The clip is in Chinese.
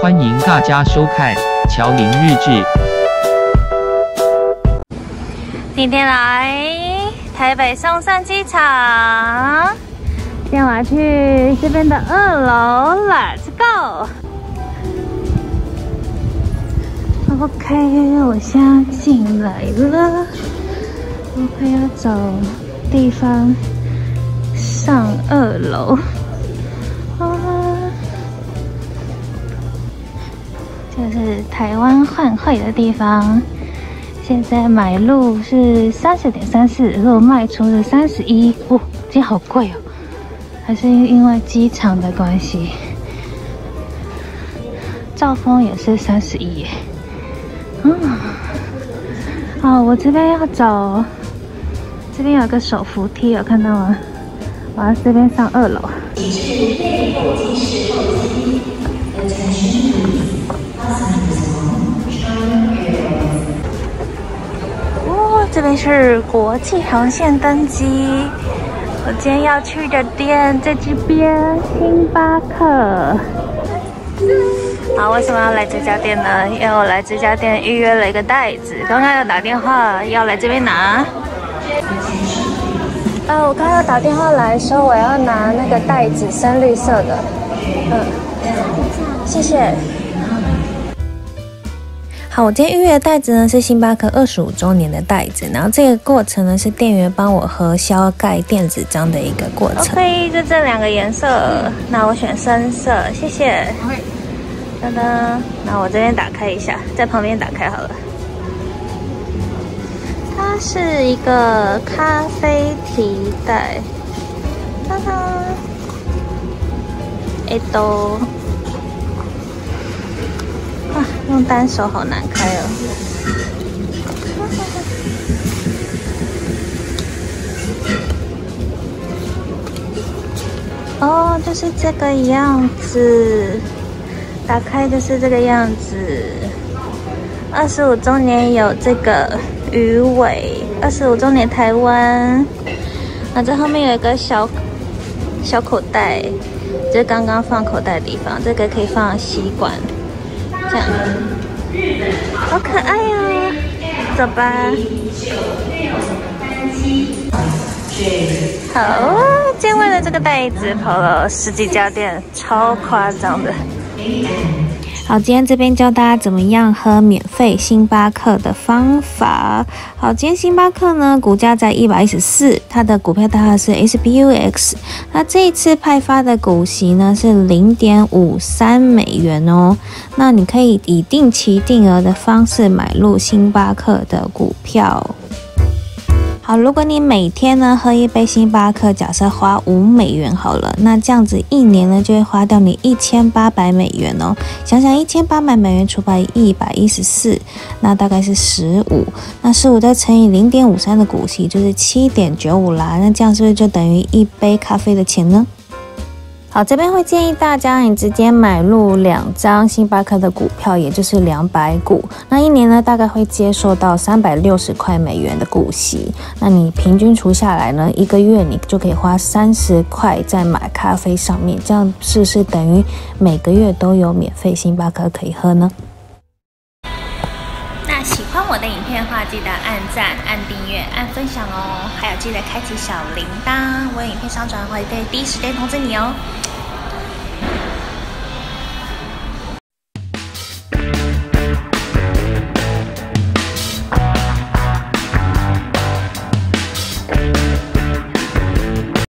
欢迎大家收看《乔林日志》。今天来台北松山机场，今天我要去这边的二楼，Let's go。OK，我现在进来了我快要找地方上二楼。这是台湾换汇的地方。现在买入是三十点三四，如果卖出是三十一。哦，今天好贵哦，还是因为机场的关系？兆丰也是三十一。嗯，好，我这边要走，这边有个手扶梯，有看到吗？我要这边上二楼。这边是国际航线登机。我今天要去的店在这边，星巴克。好，为什么要来这家店呢？因为我来这家店预约了一个袋子，刚刚有打电话要来这边拿。呃，我刚刚打电话来说我要拿那个袋子，深绿色的。嗯，谢谢。好，我今天预约的袋子呢是星巴克二十五周年的袋子，然后这个过程呢是店员帮我核销盖电子章的一个过程。OK，就这两个颜色，那我选深色，谢谢。噔噔，那我这边打开一下，在旁边打开好了。它是一个咖啡提袋，噔噔，哎都，啊，用单手好难开哦。哦，就是这个样子，打开就是这个样子。二十五周年有这个鱼尾，二十五周年台湾。那这后面有一个小小口袋，这刚刚放口袋的地方，这个可以放吸管，这样，好可爱呀！走吧。好，今天为了这个袋子跑了十几家店，超夸张的。好，今天这边教大家怎么样喝免费星巴克的方法。好，今天星巴克呢，股价在一百一十四，它的股票代号是 SBUX。那这一次派发的股息呢是零点五三美元哦。那你可以以定期定额的方式买入星巴克的股票。好，如果你每天呢喝一杯星巴克，假设花五美元好了，那这样子一年呢就会花掉你一千八百美元哦。想想一千八百美元除以一百一十四，那大概是十五，那十五再乘以零点五三的股息就是七点九五啦。那这样是不是就等于一杯咖啡的钱呢？好，这边会建议大家，你直接买入两张星巴克的股票，也就是两百股。那一年呢，大概会接受到三百六十块美元的股息。那你平均除下来呢，一个月你就可以花三十块在买咖啡上面，这样是不是等于每个月都有免费星巴克可以喝呢？喜欢我的影片的话，记得按赞、按订阅、按分享哦，还有记得开启小铃铛，我有影片上传的话，可以第一时间通知你哦。